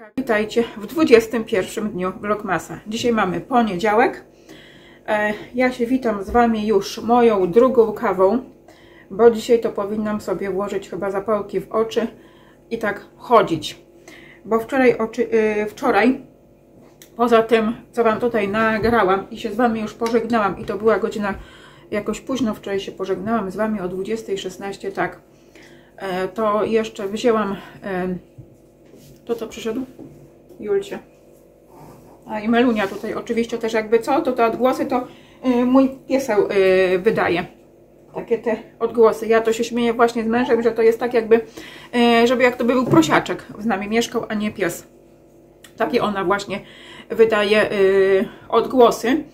Hejka, witajcie w 21 dniu Vlogmasa. Dzisiaj mamy poniedziałek. E, ja się witam z Wami już moją drugą kawą, bo dzisiaj to powinnam sobie włożyć chyba zapałki w oczy i tak chodzić. Bo wczoraj, oczy, yy, wczoraj poza tym, co Wam tutaj nagrałam i się z Wami już pożegnałam i to była godzina jakoś późno, wczoraj się pożegnałam z Wami o 20.16, tak, e, to jeszcze wzięłam e, to przyszedł? Julcie. A i Melunia tutaj oczywiście też jakby co, to te odgłosy to y, mój pieseł y, wydaje. Takie te odgłosy. Ja to się śmieję właśnie z mężem, że to jest tak jakby, y, żeby jak to by był prosiaczek z nami mieszkał, a nie pies. Takie ona właśnie wydaje y, odgłosy.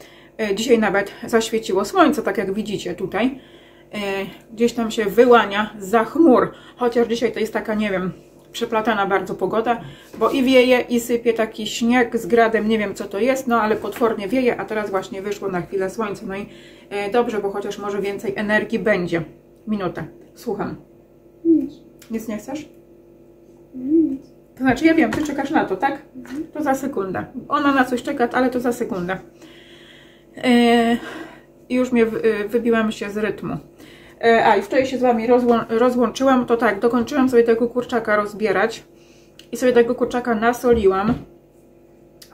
Y, dzisiaj nawet zaświeciło słońce, tak jak widzicie tutaj. Y, gdzieś tam się wyłania za chmur, chociaż dzisiaj to jest taka, nie wiem, przeplatana bardzo pogoda, bo i wieje, i sypie taki śnieg z gradem, nie wiem co to jest, no ale potwornie wieje, a teraz właśnie wyszło na chwilę słońce, no i e, dobrze, bo chociaż może więcej energii będzie. Minutę, słucham. Nic. Nic nie chcesz? Nic. To znaczy, ja wiem, ty czekasz na to, tak? To za sekundę. Ona na coś czeka, ale to za sekundę. E, już mnie e, wybiłam się z rytmu. E, A i wczoraj się z Wami rozłą- rozłączyłam, to tak, dokończyłam sobie tego kurczaka rozbierać i sobie tego kurczaka nasoliłam.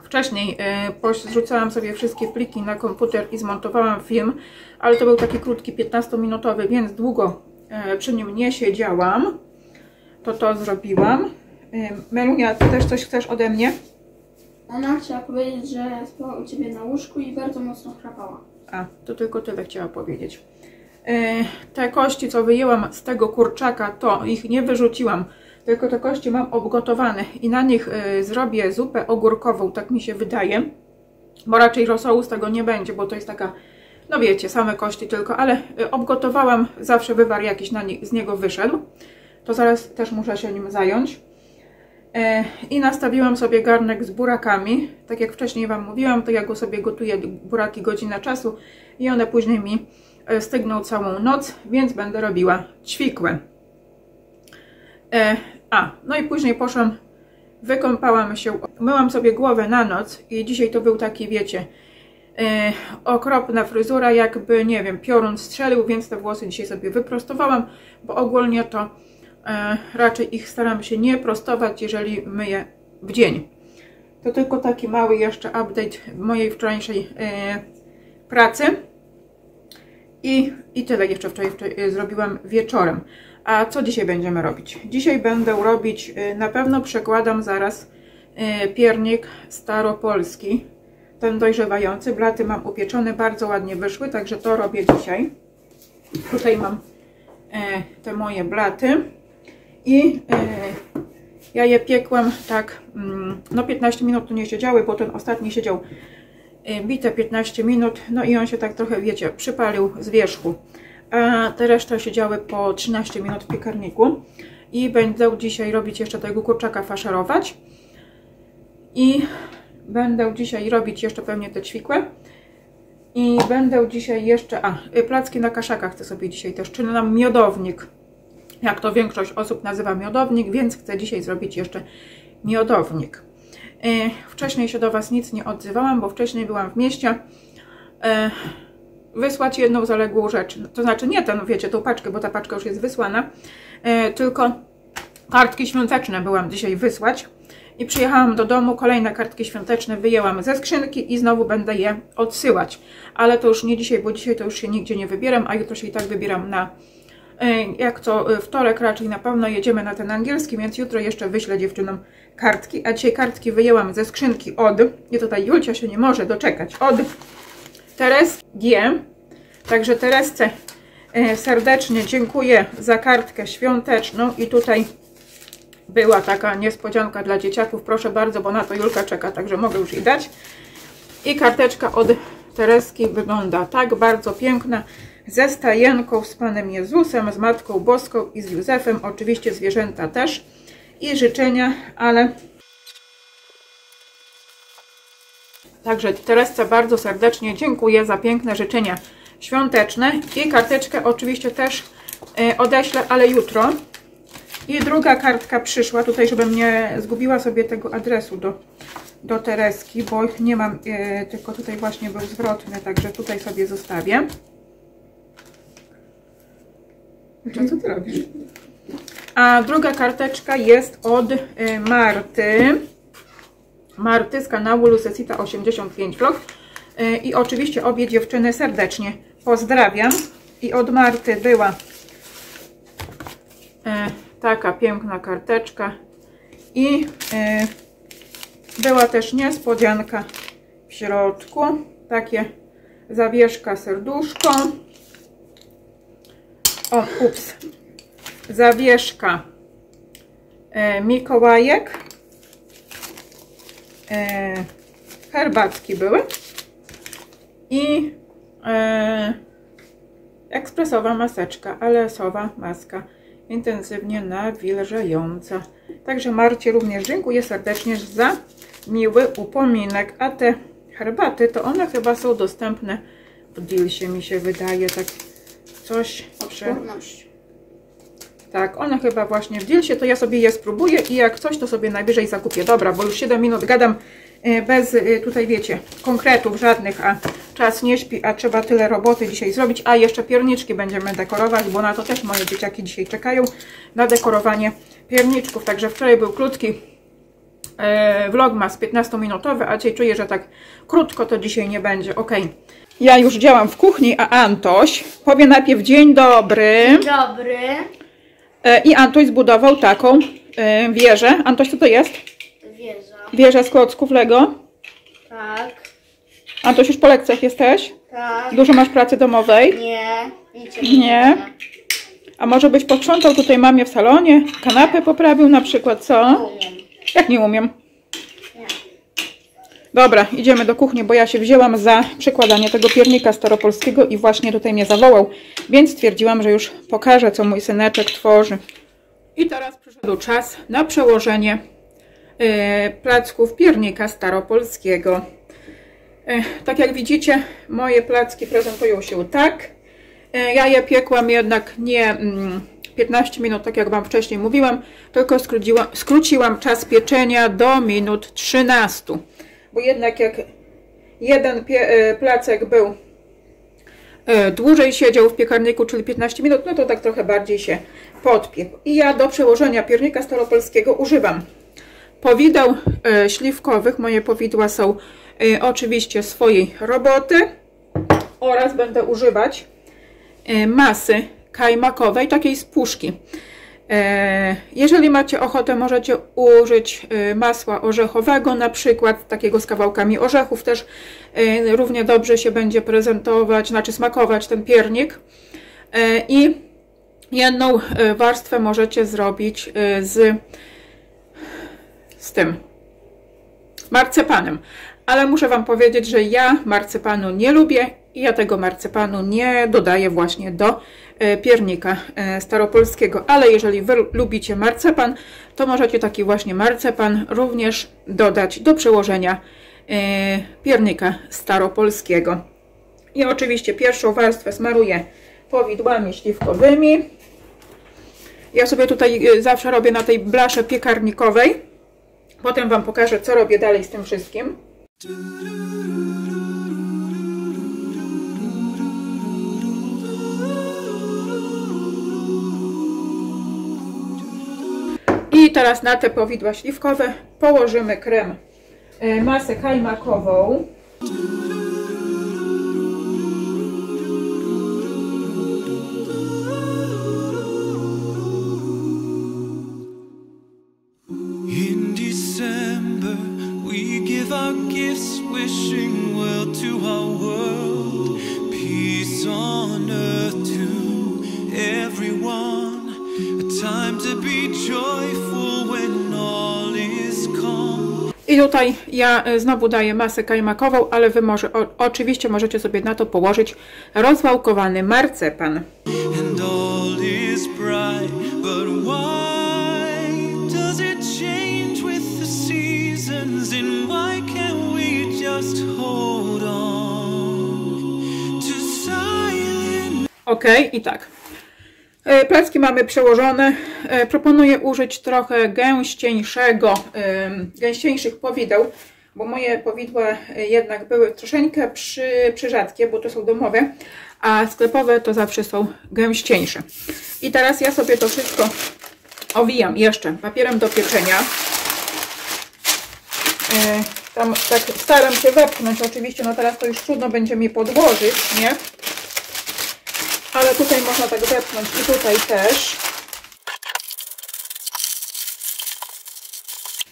Wcześniej e, zrzucałam sobie wszystkie pliki na komputer i zmontowałam film, ale to był taki krótki, 15-minutowy, więc długo e, przy nim nie siedziałam. To to zrobiłam. Melunia, ty też coś chcesz ode mnie? Ona chciała powiedzieć, że spała u ciebie na łóżku i bardzo mocno chrapała. A, to tylko tyle chciała powiedzieć. E, Te kości, co wyjęłam z tego kurczaka, to ich nie wyrzuciłam, tylko te kości mam obgotowane i na nich e, zrobię zupę ogórkową, tak mi się wydaje, bo raczej rosołu z tego nie będzie, bo to jest taka, no wiecie, same kości tylko, ale e, obgotowałam, zawsze wywar jakiś nie, z niego wyszedł, to zaraz też muszę się nim zająć. I nastawiłam sobie garnek z burakami. Tak jak wcześniej Wam mówiłam, to ja go sobie gotuję buraki godzinę czasu i one później mi e, stygną całą noc, więc będę robiła ćwikłe. E, a, no i później poszłam, wykąpałam się, myłam sobie głowę na noc i dzisiaj to był taki, wiecie, e, okropna fryzura, jakby, nie wiem, piorun strzelił, więc te włosy dzisiaj sobie wyprostowałam, bo ogólnie to e, raczej ich staram się nie prostować, jeżeli myję w dzień. To tylko taki mały jeszcze update mojej wczorajszej e, pracy. I, I tyle jeszcze wczoraj, wczoraj e, zrobiłam wieczorem. A co dzisiaj będziemy robić? Dzisiaj będę robić, e, na pewno przekładam zaraz e, piernik staropolski, ten dojrzewający. Blaty mam upieczone, bardzo ładnie wyszły, także to robię dzisiaj. Tutaj mam te moje blaty i ja je piekłam tak, mm, no 15 minut tu nie siedziały, bo ten ostatni siedział bite 15 minut, no i on się tak trochę, wiecie, przypalił z wierzchu. A te reszta siedziały po 13 minut w piekarniku. I będę dzisiaj robić jeszcze tego kurczaka faszerować. I będę dzisiaj robić jeszcze pewnie te ćwikłe. I będę dzisiaj jeszcze, a, y, placki na kaszakach chcę sobie dzisiaj też, czy na miodownik. Jak to większość osób nazywa miodownik, więc chcę dzisiaj zrobić jeszcze miodownik. Y, Wcześniej się do Was nic nie odzywałam, bo wcześniej byłam w mieście. Y, Wysłać jedną zaległą rzecz. To znaczy nie ten, wiecie, tą paczkę, bo ta paczka już jest wysłana, y, tylko kartki świąteczne byłam dzisiaj wysłać. I przyjechałam do domu, kolejne kartki świąteczne wyjęłam ze skrzynki i znowu będę je odsyłać. Ale to już nie dzisiaj, bo dzisiaj to już się nigdzie nie wybieram, a jutro się i tak wybieram na jak to y, wtorek raczej na pewno jedziemy na ten angielski, więc jutro jeszcze wyślę dziewczynom kartki. A dzisiaj kartki wyjęłam ze skrzynki od, i tutaj Julcia się nie może doczekać, od Tereski G. Także Teresce y, serdecznie dziękuję za kartkę świąteczną i tutaj była taka niespodzianka dla dzieciaków. Proszę bardzo, bo na to Julka czeka, także mogę już jej dać. I karteczka od Tereski wygląda tak, bardzo piękna, ze stajenką, z Panem Jezusem, z Matką Boską i z Józefem, oczywiście zwierzęta też i życzenia, ale Także Teresce bardzo serdecznie dziękuję za piękne życzenia świąteczne i karteczkę oczywiście też e, odeślę, ale jutro. I druga kartka przyszła tutaj, żebym nie zgubiła sobie tego adresu do, do Tereski, bo nie mam, e, tylko tutaj właśnie był zwrotny, także tutaj sobie zostawię. Czy co ty robisz? A druga karteczka jest od e, Marty. Marty z kanału Lucecita 85 Vlog. E, I oczywiście obie dziewczyny serdecznie pozdrawiam. I od Marty była e, taka piękna karteczka. I była też niespodzianka w środku. Takie zawieszka serduszko. O, ups. Zawieszka e, Mikołajek. E, herbatki były. I e, ekspresowa maseczka, alesowa maska intensywnie nawilżająca. Także Marcie również dziękuję serdecznie za miły upominek. A te herbaty, to one chyba są dostępne w Dilsie, mi się wydaje, tak coś. Odporność. Tak, one chyba właśnie w Dilsie, to ja sobie je spróbuję i jak coś, to sobie najwyżej zakupię. Dobra, bo już 7 minut gadam e, bez, e, tutaj wiecie, konkretów żadnych, a czas nie śpi, a trzeba tyle roboty dzisiaj zrobić. A jeszcze pierniczki będziemy dekorować, bo na to też moje dzieciaki dzisiaj czekają, na dekorowanie pierniczków. Także wczoraj był krótki e, vlogmas 15-minutowy, a dzisiaj czuję, że tak krótko to dzisiaj nie będzie. Ok. Ja już działam w kuchni, a Antoś powie najpierw dzień dobry. Dobry. E, I Antoś zbudował taką e, wieżę. Antoś, co to jest? Wieża. Wieża z klocków Lego. Tak. Antoś, już po lekcjach jesteś? Tak. Dużo masz pracy domowej? Nie. Niczego Nie. A może byś posprzątał tutaj mamie w salonie? Kanapę poprawił na przykład, co? Umiem. Jak nie umiem? Dobra, idziemy do kuchni, bo ja się wzięłam za przykładanie tego piernika staropolskiego i właśnie tutaj mnie zawołał, więc stwierdziłam, że już pokażę, co mój syneczek tworzy. I teraz przyszedł czas na przełożenie yy, placków piernika staropolskiego. Yy, tak jak widzicie, moje placki prezentują się tak. Yy, ja je piekłam jednak nie mm, 15 minut, tak jak Wam wcześniej mówiłam, tylko skróciłam, skróciłam czas pieczenia do minut 13 bo jednak jak jeden e, placek był e, dłużej siedział w piekarniku, czyli 15 minut, no to tak trochę bardziej się podpiekł. I ja do przełożenia piernika staropolskiego używam powideł e, śliwkowych. Moje powidła są oczywiście swojej roboty oraz będę używać masy kajmakowej, takiej z puszki. E, Jeżeli macie ochotę, możecie użyć e, masła orzechowego, na przykład takiego z kawałkami orzechów, też e, równie dobrze się będzie prezentować, znaczy smakować ten piernik. I jedną warstwę możecie zrobić z, z tym marcepanem. Ale muszę Wam powiedzieć, że ja marcepanu nie lubię i ja tego marcepanu nie dodaję właśnie do e, piernika e, staropolskiego. Ale jeżeli Wy lubicie marcepan, to możecie taki właśnie marcepan również dodać do przełożenia e, piernika staropolskiego. I oczywiście pierwszą warstwę smaruję powidłami śliwkowymi. Ja sobie tutaj zawsze robię na tej blasze piekarnikowej. Potem Wam pokażę, co robię dalej z tym wszystkim. I teraz na te powidła śliwkowe położymy krem, e, masę kajmakową. I tutaj ja e, znowu daję masę kajmakową, ale Wy może, o, oczywiście możecie sobie na to położyć rozwałkowany marcepan. Ok, i tak. E, Placki mamy przełożone. E, Proponuję użyć trochę gęściejszego, gęściejszych powideł, bo moje powidła e, jednak były troszeczkę przy, przyrzadkie, bo to są domowe, a sklepowe to zawsze są gęściejsze. I teraz ja sobie to wszystko owijam jeszcze papierem do pieczenia. Tam tak staram się wepchnąć, oczywiście, no teraz to już trudno będzie mi podłożyć, nie? Ale tutaj można tak wepchnąć i tutaj też.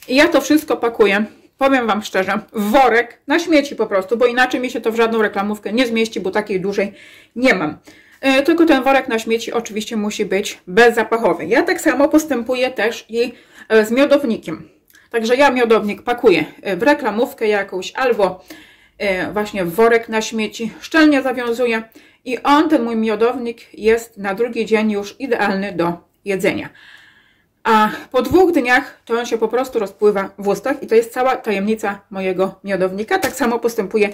I ja to wszystko pakuję, powiem Wam szczerze, w worek na śmieci po prostu, bo inaczej mi się to w żadną reklamówkę nie zmieści, bo takiej dużej nie mam. E, Tylko ten worek na śmieci oczywiście musi być bezzapachowy. Ja tak samo postępuję też i e, z miodownikiem. Także ja miodownik pakuję e, w reklamówkę jakąś albo właśnie w worek na śmieci, szczelnie zawiązuję i on, ten mój miodownik jest na drugi dzień już idealny do jedzenia. A po dwóch dniach to on się po prostu rozpływa w ustach i to jest cała tajemnica mojego miodownika. Tak samo postępuję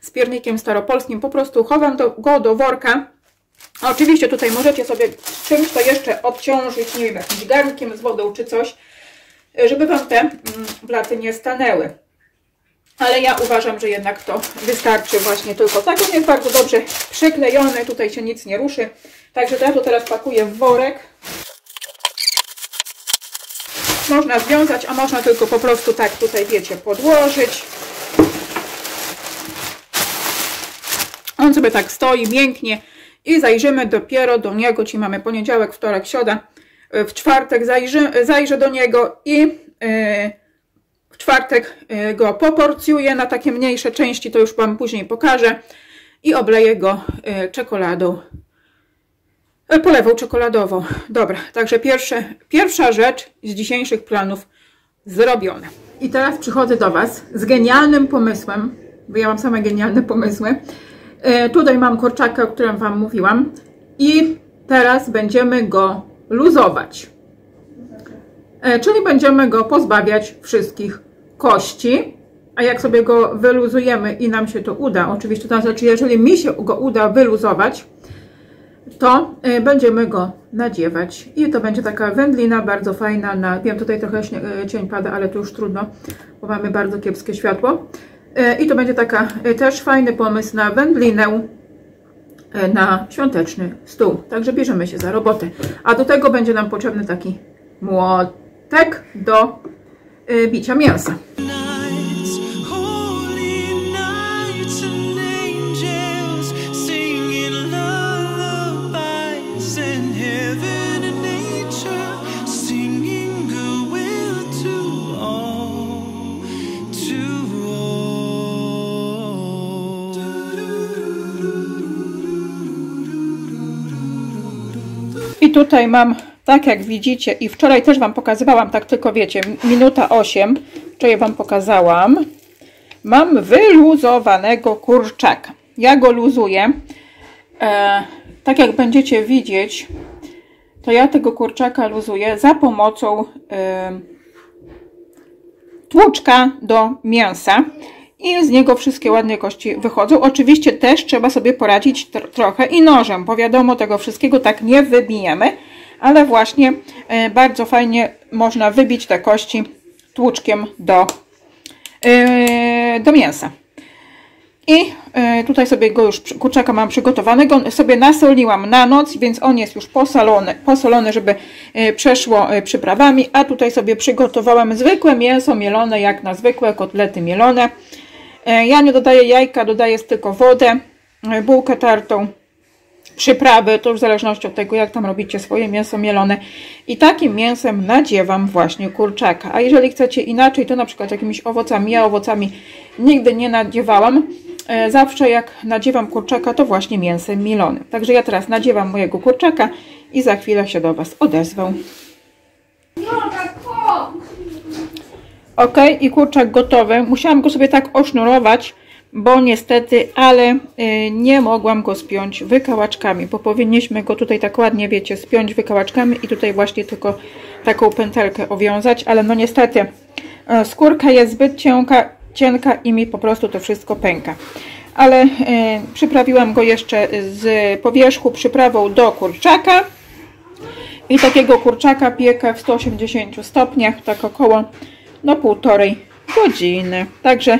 z piernikiem staropolskim. Po prostu chowam do, go do worka. Oczywiście tutaj możecie sobie czymś to jeszcze obciążyć, nie wiem, jakimś garnkiem z wodą czy coś, żeby Wam te mm, blaty nie stanęły. Ale ja uważam, że jednak to wystarczy właśnie tylko tak. On jest bardzo dobrze przyklejony, tutaj się nic nie ruszy. Także ja to teraz pakuję w worek. Można związać, a można tylko po prostu tak tutaj, wiecie, podłożyć. On sobie tak stoi mięknie i zajrzymy dopiero do niego, czyli mamy poniedziałek, wtorek, środa. W czwartek zajrzy, zajrzę do niego i yy, czwartek yy, go poporcjuję na takie mniejsze części, to już Wam później pokażę i obleję go yy, czekoladą E, polewą czekoladową. Dobra, także pierwsze, pierwsza rzecz z dzisiejszych planów zrobiona. I teraz przychodzę do Was z genialnym pomysłem, bo ja mam same genialne pomysły. E, tutaj mam kurczaka, o którym Wam mówiłam i teraz będziemy go luzować. E, czyli będziemy go pozbawiać wszystkich kości. A jak sobie go wyluzujemy i nam się to uda, oczywiście to znaczy, jeżeli mi się go uda wyluzować, to y, będziemy go nadziewać. I to będzie taka wędlina bardzo fajna. Na, wiem, tutaj trochę y, cień pada, ale to już trudno, bo mamy bardzo kiepskie światło. Y, I to będzie taka też fajny pomysł na wędlinę na świąteczny stół. Także bierzemy się za robotę. A do tego będzie nam potrzebny taki młotek do bicia mięsa. I tutaj mam, tak jak widzicie, i wczoraj też Wam pokazywałam, tak tylko wiecie, minuta 8, wczoraj Wam pokazałam, mam wyluzowanego kurczaka. Ja go luzuję. E, tak jak będziecie widzieć, to ja tego kurczaka luzuję za pomocą e, tłuczka do mięsa i z niego wszystkie ładne kości wychodzą. Oczywiście też trzeba sobie poradzić tr trochę i nożem, bo wiadomo, tego wszystkiego tak nie wybijemy, ale właśnie e, bardzo fajnie można wybić te kości tłuczkiem do, e, do mięsa. I e, tutaj sobie go już, kurczaka mam przygotowanego, sobie nasoliłam na noc, więc on jest już posolony, posolony żeby przeszło przyprawami, a tutaj sobie przygotowałam zwykłe mięso mielone, jak na zwykłe kotlety mielone. Ja nie dodaję jajka, dodaję tylko wodę, bułkę tartą, przyprawy, to już w zależności od tego, jak tam robicie swoje mięso mielone. I takim mięsem nadziewam właśnie kurczaka. A jeżeli chcecie inaczej, to na przykład jakimiś owocami. Ja owocami nigdy nie nadziewałam. E, Zawsze jak nadziewam kurczaka, to właśnie mięsem mielonym. Także ja teraz nadziewam mojego kurczaka i za chwilę się do Was odezwę. Ok, i kurczak gotowy. Musiałam go sobie tak osznurować, bo niestety, ale y, nie mogłam go spiąć wykałaczkami, bo powinniśmy go tutaj tak ładnie, wiecie, spiąć wykałaczkami i tutaj właśnie tylko taką pętelkę owiązać, ale no niestety y, skórka jest zbyt cienka, cienka i mi po prostu to wszystko pęka. Ale y, przyprawiłam go jeszcze z powierzchu przyprawą do kurczaka. I takiego kurczaka piekę w 180 stopniach, tak około no półtorej godziny. Także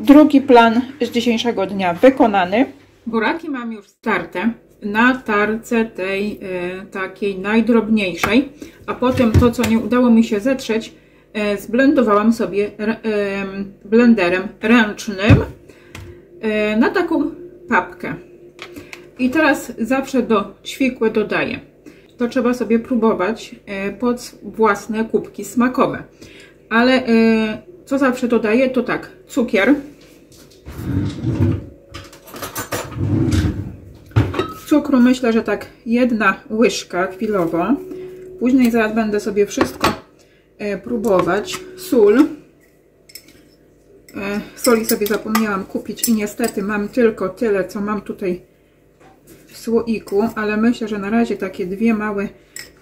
drugi plan z dzisiejszego dnia wykonany. Buraki mam już starte na tarce tej e, takiej najdrobniejszej, a potem to, co nie udało mi się zetrzeć, e, zblendowałam sobie re, e, blenderem ręcznym e, na taką papkę. I teraz zawsze do ćwikły dodaję. To trzeba sobie próbować e, pod własne kubki smakowe. Ale e, co zawsze dodaję, to tak, cukier. Cukru myślę, że tak jedna łyżka chwilowo. Później zaraz będę sobie wszystko e, próbować. Sól. Soli sobie zapomniałam kupić i niestety mam tylko tyle, co mam tutaj w słoiku, ale myślę, że na razie takie dwie małe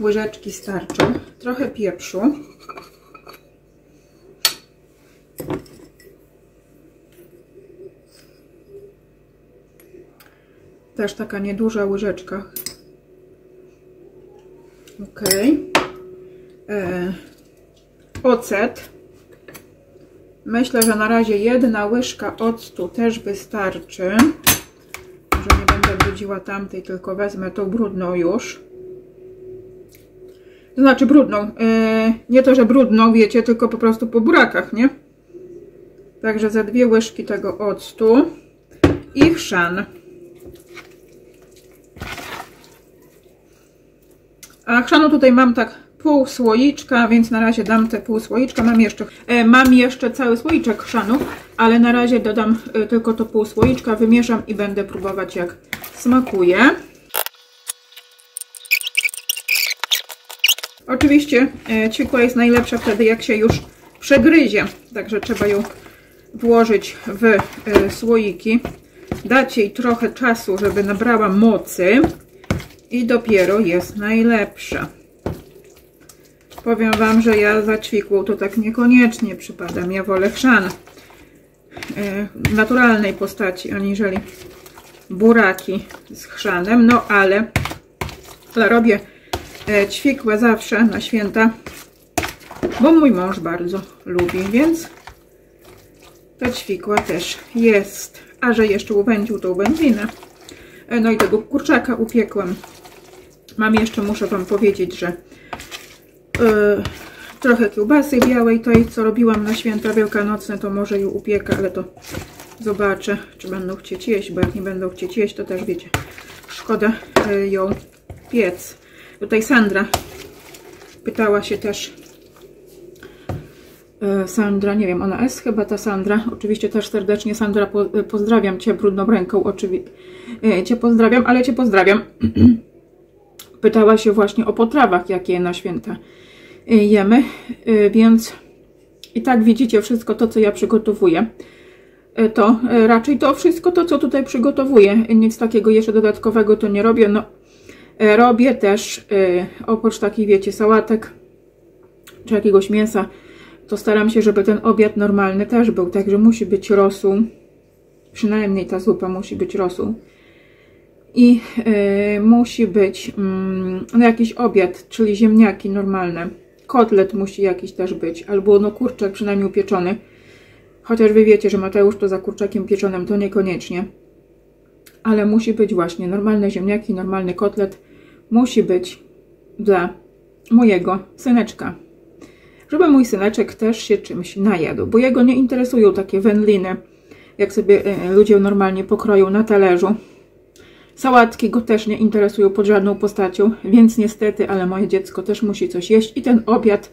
łyżeczki starczą. Trochę pieprzu. Też taka nieduża łyżeczka. Ok. E, ocet. Myślę, że na razie jedna łyżka octu też wystarczy. Może nie będę brudziła tamtej, tylko wezmę tą brudną już. To znaczy brudną. E, nie to, że brudną, wiecie, tylko po prostu po burakach, nie? Także za dwie łyżki tego octu i chrzan. A chrzanu tutaj mam tak pół słoiczka, więc na razie dam te pół słoiczka. Mam jeszcze, e, mam jeszcze cały słoiczek chrzanu, ale na razie dodam e, tylko to pół słoiczka, wymieszam i będę próbować jak smakuje. Oczywiście e, ciekła jest najlepsza wtedy jak się już przegryzie, także trzeba ją włożyć w słoiki, dać jej trochę czasu, żeby nabrała mocy i dopiero jest najlepsza. Powiem Wam, że ja za ćwikłą to tak niekoniecznie przypadam. Ja wolę chrzan e, w naturalnej postaci, aniżeli buraki z chrzanem. No ale, ale robię e, ćwikłę zawsze na święta, bo mój mąż bardzo lubi, więc ta ćwikła też jest. A że jeszcze uwędził tą wędlinę. E, no i tego kurczaka upiekłam. Mam jeszcze, muszę Wam powiedzieć, że yy, trochę kiełbasy białej, tej co robiłam na święta wielkanocne, to może ją upiekę, ale to zobaczę, czy będą chcieć jeść, bo jak nie będą chcieć jeść, to też wiecie, szkoda yy, ją piec. Tutaj Sandra pytała się też Sandra, nie wiem, ona jest chyba ta Sandra. Oczywiście też serdecznie Sandra po, pozdrawiam Cię brudną ręką, oczywiście Cię pozdrawiam, ale Cię pozdrawiam. Pytała się właśnie o potrawach, jakie na święta jemy, więc i tak widzicie wszystko to, co ja przygotowuję. To raczej to wszystko to, co tutaj przygotowuję. Nic takiego jeszcze dodatkowego to nie robię. No, robię też oprócz takich, wiecie, sałatek czy jakiegoś mięsa, to staram się, żeby ten obiad normalny też był, także musi być rosół, przynajmniej ta zupa musi być rosół i y, musi być y, jakiś obiad, czyli ziemniaki normalne, kotlet musi jakiś też być, albo no kurczak przynajmniej upieczony, chociaż wy wiecie, że Mateusz to za kurczakiem pieczonym to niekoniecznie, ale musi być właśnie normalne ziemniaki, normalny kotlet, musi być dla mojego syneczka. Żeby mój syneczek też się czymś najadł, bo jego nie interesują takie wędliny, jak sobie e, ludzie normalnie pokroją na talerzu. Sałatki go też nie interesują pod żadną postacią, więc niestety, ale moje dziecko też musi coś jeść i ten obiad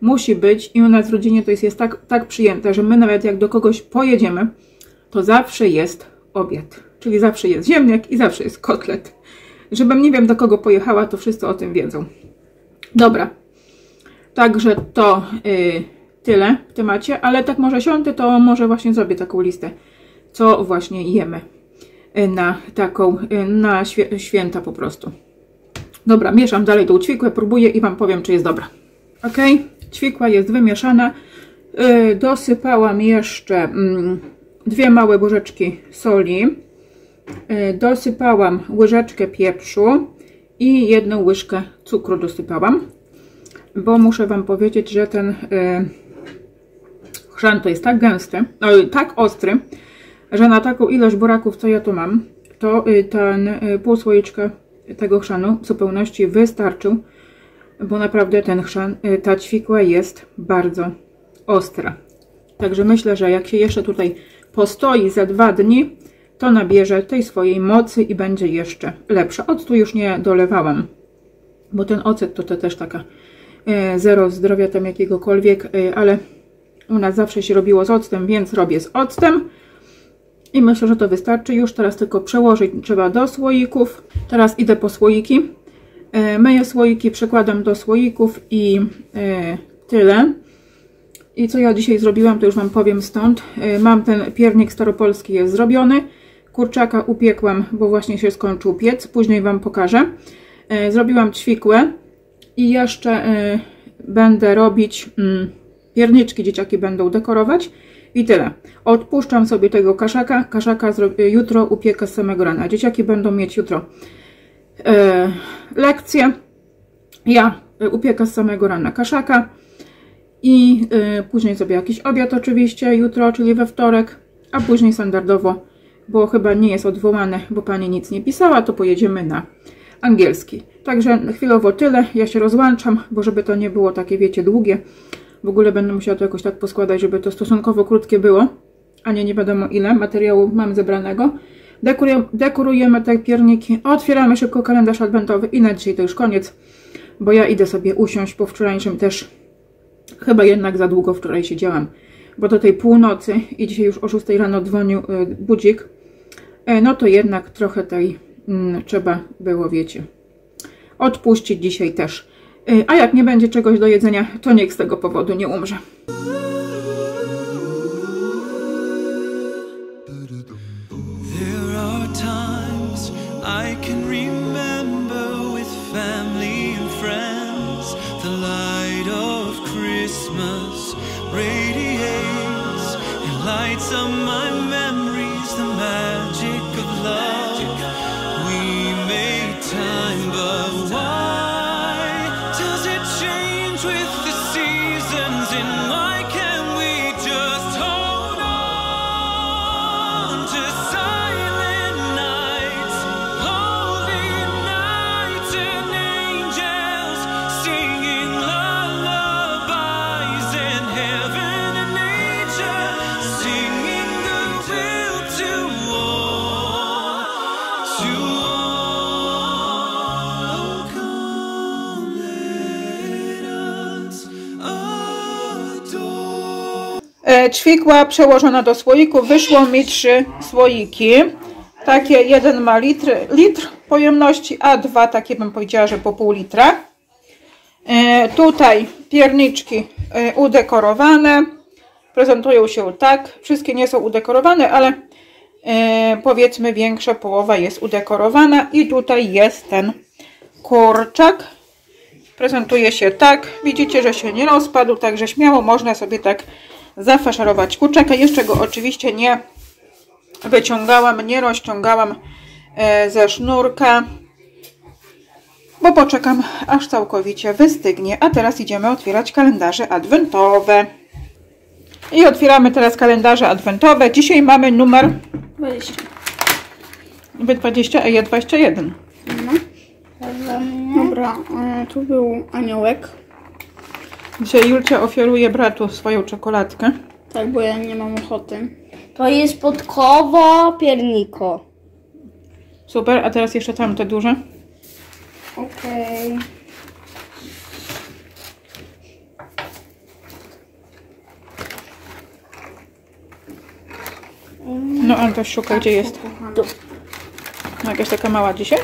musi być i u nas w rodzinie to jest, jest tak, tak przyjęte, że my nawet jak do kogoś pojedziemy, to zawsze jest obiad, czyli zawsze jest ziemniak i zawsze jest kotlet. Żebym nie wiem do kogo pojechała, to wszyscy o tym wiedzą. Dobra, Także to y, tyle w temacie, ale tak może siądę, to może właśnie zrobię taką listę, co właśnie jemy na taką, y, na święta po prostu. Dobra, mieszam dalej tą ćwikłę, próbuję i Wam powiem, czy jest dobra. Ok, ćwikła jest wymieszana. Y, dosypałam jeszcze mm, dwie małe łyżeczki soli. Y, dosypałam łyżeczkę pieprzu i jedną łyżkę cukru dosypałam, bo muszę Wam powiedzieć, że ten chrzan to jest tak gęsty, no, tak ostry, że na taką ilość buraków, co ja tu mam, to y, ten y, pół słoiczka tego chrzanu w zupełności wystarczył, bo naprawdę ten chrzan, y, ta ćwikła jest bardzo ostra. Także myślę, że jak się jeszcze tutaj postoi za dwa dni, to nabierze tej swojej mocy i będzie jeszcze lepsza. Octu już nie dolewałam, bo ten ocet to, to też taka zero zdrowia tam jakiegokolwiek, ale u nas zawsze się robiło z octem, więc robię z octem. I myślę, że to wystarczy. Już teraz tylko przełożyć trzeba do słoików. Teraz idę po słoiki. E, myję słoiki, przekładam do słoików i e, tyle. I co ja dzisiaj zrobiłam, to już Wam powiem stąd. E, mam ten piernik staropolski, jest zrobiony. Kurczaka upiekłam, bo właśnie się skończył piec. Później Wam pokażę. Zrobiłam ćwikłę i jeszcze będę robić mm, pierniczki. Dzieciaki będą dekorować. I tyle. Odpuszczam sobie tego kaszaka. Kaszaka zrobię jutro upiekę z samego rana. Dzieciaki będą mieć jutro e, lekcje. Ja e, upiekę z samego rana kaszaka. I e, później sobie jakiś obiad oczywiście jutro, czyli we wtorek. A później standardowo, bo chyba nie jest odwołane, bo pani nic nie pisała, to pojedziemy na angielski. Także chwilowo tyle. Ja się rozłączam, bo żeby to nie było takie, wiecie, długie. W ogóle będę musiała to jakoś tak poskładać, żeby to stosunkowo krótkie było, a nie nie wiadomo ile materiału mam zebranego. Dekorujemy, dekorujemy te pierniki, otwieramy szybko kalendarz adwentowy i na dzisiaj to już koniec, bo ja idę sobie usiąść po wczorajszym też. Chyba jednak za długo wczoraj siedziałam, bo do tej północy i dzisiaj już o 6 rano dzwonił y, budzik, y, no to jednak trochę tej mm, trzeba było, wiecie, odpuścić dzisiaj też. Y, A jak nie będzie czegoś do jedzenia, to niech z tego powodu nie umrze. Radiates and lights up my memories, the magic of love. Ćwikła przełożona do słoików. Wyszło mi trzy słoiki. Takie, jeden ma litr, litr pojemności, a dwa takie bym powiedziała, że po pół litra. E, tutaj pierniczki e, udekorowane. Prezentują się tak. Wszystkie nie są udekorowane, ale e, powiedzmy większa połowa jest udekorowana. I tutaj jest ten kurczak. Prezentuje się tak. Widzicie, że się nie rozpadł, także śmiało można sobie tak zafaszerować kurczaka. Jeszcze go oczywiście nie wyciągałam, nie rozciągałam e, ze sznurka, bo poczekam aż całkowicie wystygnie. A teraz idziemy otwierać kalendarze adwentowe. I otwieramy teraz kalendarze adwentowe. Dzisiaj mamy numer 20. wy 20, a ja 21. No. Dobra, e, tu był aniołek. Dzisiaj Julcia ofiaruje bratu swoją czekoladkę. Tak, bo ja nie mam ochoty. To jest podkowo pierniko. Super, a teraz jeszcze tamte duże. Okej. No Antoś szuka, gdzie jest. Tu. No, Jakaś taka mała dzisiaj?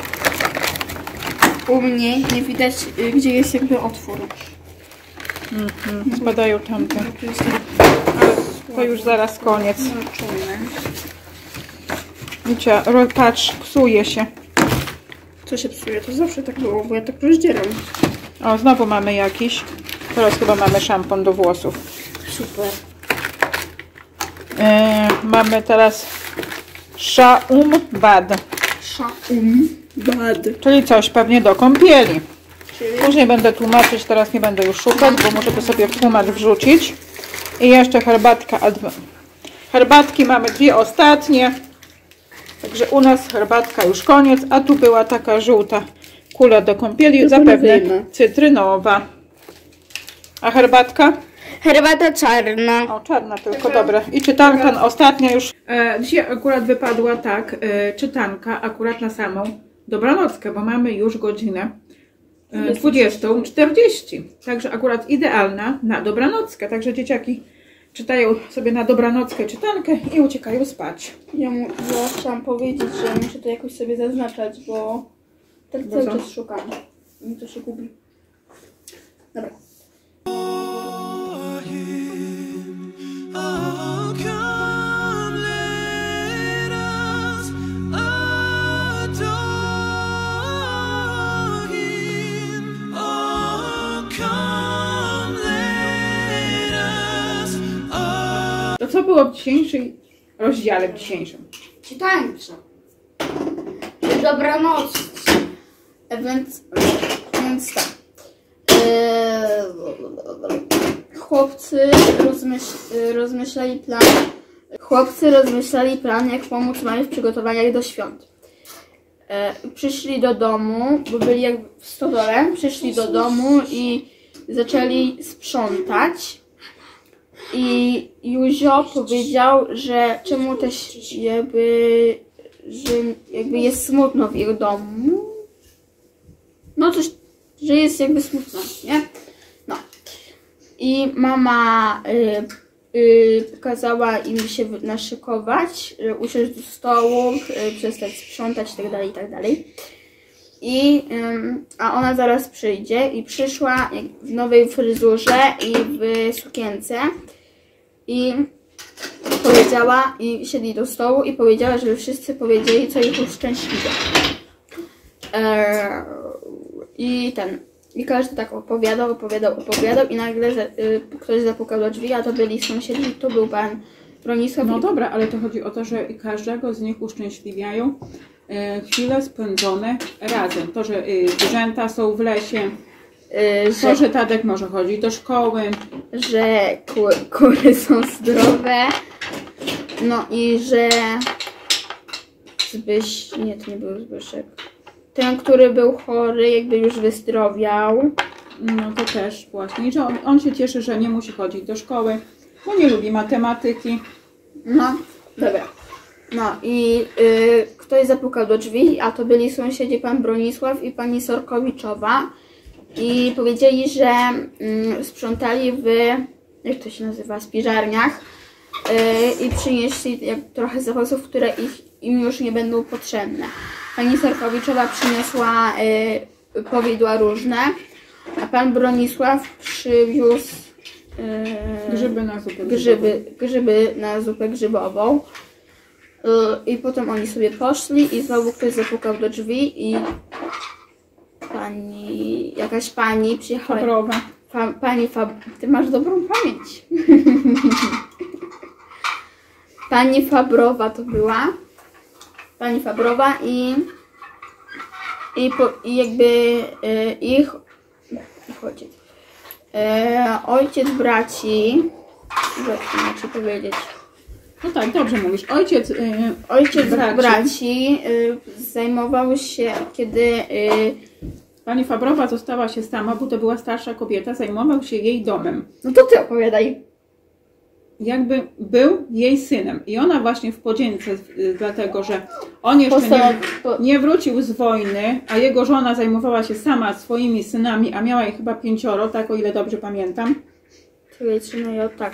U mnie nie widać, y, gdzie jest jakby otwór. Spadają tamte. To już zaraz koniec. Wiecie, patrz, psuje się. Co się psuje? To zawsze tak było, bo ja tak rozdzieram. O, znowu mamy jakiś. Teraz chyba mamy szampon do włosów. Super. E, mamy teraz Shaum Bad. Szaum. Bad. Czyli coś pewnie do kąpieli. Później będę tłumaczyć, teraz nie będę już szukać, bo muszę to sobie w tłumacz wrzucić. I jeszcze herbatka. Herbatki mamy dwie ostatnie. Także u nas herbatka już koniec, a tu była taka żółta kula do kąpieli, zapewne cytrynowa. A herbatka? Herbata czarna. O, czarna tylko, dobra. I czytanka ostatnia już. E, dzisiaj akurat wypadła tak, e, czytanka akurat na samą dobranockę, bo mamy już godzinę 20.40. Także akurat idealna na dobranockę. Także dzieciaki czytają sobie na dobranockę czytankę i uciekają spać. Ja, mu, ja chciałam powiedzieć, że muszę to jakoś sobie zaznaczać, bo tak Bo cały co? czas szukam. Mi to się gubi. Dobra. Oh, co było w dzisiejszym rozdziale w dzisiejszym? Tańce. Dobranoc. E, Więc, więc tak. E, chłopcy rozmyśl, rozmyślali plan. Chłopcy rozmyślali plan, jak pomóc mamie w przygotowaniach do świąt. E, przyszli do domu, bo byli jak w stodole, przyszli do domu i zaczęli sprzątać. I Józio powiedział, że czemu też jakby, że jakby jest smutno w ich domu. No coś, że jest jakby smutno, nie? No. I mama y, y, kazała im się naszykować, y, usiąść do stołu, y, przestać sprzątać itd., itd. I, a ona zaraz przyjdzie i przyszła w nowej fryzurze i w sukience i powiedziała i siedli do stołu i powiedziała, żeby wszyscy powiedzieli, co ich uszczęśliwia. Eee, I ten. I każdy tak opowiadał, opowiadał, opowiadał i nagle za- y, ktoś zapukał do drzwi, a to byli sąsiedzi, to był pan Bronisław. No dobra, ale to chodzi o to, że każdego z nich uszczęśliwiają chwile spędzone razem. To, że y, zwierzęta są w lesie, y, to, że, że Tadek może chodzić do szkoły. że ku, kury są zdrowe. No i że Zbyś, nie, to nie był Zbyszek. Ten, który był chory, jakby już wyzdrowiał. No to też właśnie. I że on, on się cieszy, że nie musi chodzić do szkoły, bo nie lubi matematyki. No, dobra. No i y, ktoś zapukał do drzwi, a to byli sąsiedzi pan Bronisław i pani Sorkowiczowa. I powiedzieli, że mm, sprzątali w, jak to się nazywa, spiżarniach y, i przynieśli jak, trochę zapasów, które ich, im już nie będą potrzebne. Pani Sorkowiczowa przyniosła y, powidła różne, a pan Bronisław przywiózł y, Grzyby na zupę. grzyby, grzyby na zupę grzybową. Y, I potem oni sobie poszli i znowu ktoś zapukał do drzwi i pani, jakaś pani przyjechała. Fabrowa. Fa, pani Fab... Ty masz dobrą pamięć. pani Fabrowa to była. Pani Fabrowa i i, po, i jakby y, ich ojciec. E, ojciec braci, jak inaczej powiedzieć, No tak, dobrze mówisz. Ojciec y, ojciec Braci. braci, y, zajmował się, kiedy y, pani Fabrowa została się sama, bo to była starsza kobieta, zajmował się jej domem. no to ty opowiadaj. Jakby był jej synem. I ona właśnie w podzięce, y, dlatego że on jeszcze nie, nie wrócił z wojny, a jego żona zajmowała się sama swoimi synami, a miała ich chyba pięcioro, tak o ile dobrze pamiętam. Czekaj, trzymaj ją tak.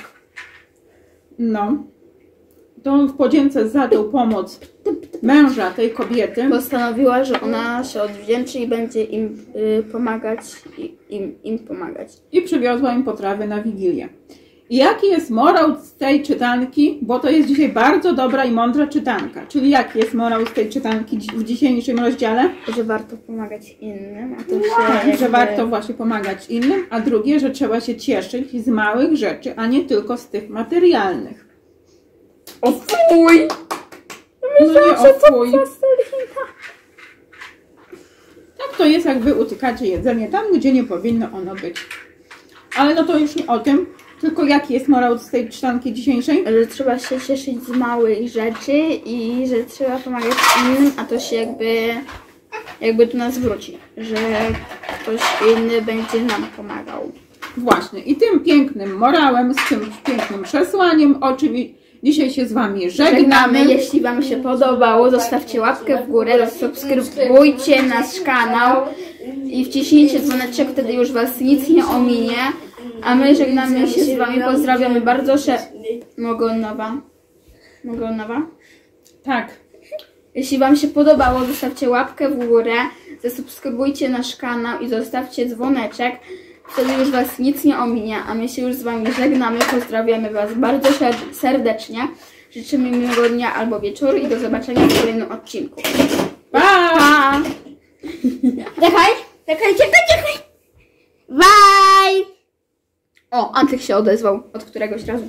No. To on w podzięce za tą pomoc męża tej kobiety. Postanowiła, że ona się odwdzięczy i będzie im y, pomagać, i, im, im pomagać. i przywiozła im potrawy na Wigilię. I jaki jest morał z tej czytanki? Bo to jest dzisiaj bardzo dobra i mądra czytanka. Czyli jaki jest morał z tej czytanki w dzisiejszym rozdziale? Że warto pomagać innym, a to się Tak, jakby... że warto właśnie pomagać innym, a drugie, że trzeba się cieszyć z małych rzeczy, a nie tylko z tych materialnych. O fuj! No nie, o fuj. Plastelina. to jest jak wy utykacie jedzenie tam, gdzie nie powinno ono być. Ale no to już nie o tym, tylko jaki jest morał z tej czytanki dzisiejszej? Że trzeba się cieszyć z małych rzeczy i że trzeba pomagać innym, a to się jakby jakby do nas wróci, że ktoś inny będzie nam pomagał. Właśnie. I tym pięknym morałem, z tym pięknym przesłaniem, oczywiście dzisiaj się z wami żegnamy. Żegnamy, jeśli Wam się podobało, zostawcie łapkę w górę, subskrybujcie nasz kanał i wciśnijcie dzwoneczek, wtedy już Was nic nie ominie. A my żegnamy się z Wami, pozdrawiamy bardzo sze... Mogonowa. Mogonowa? Tak. Jeśli Wam się podobało, zostawcie łapkę w górę, zasubskrybujcie nasz kanał i zostawcie dzwoneczek. Wtedy już Was nic nie ominie, a my się już z Wami żegnamy. Pozdrawiamy Was bardzo ser- serdecznie. Życzymy miłego dnia albo wieczoru i do zobaczenia w kolejnym odcinku. Pa! Pa! Czekaj, czekaj, czekaj, czekaj! Bye! O, Antek się odezwał od któregoś razu.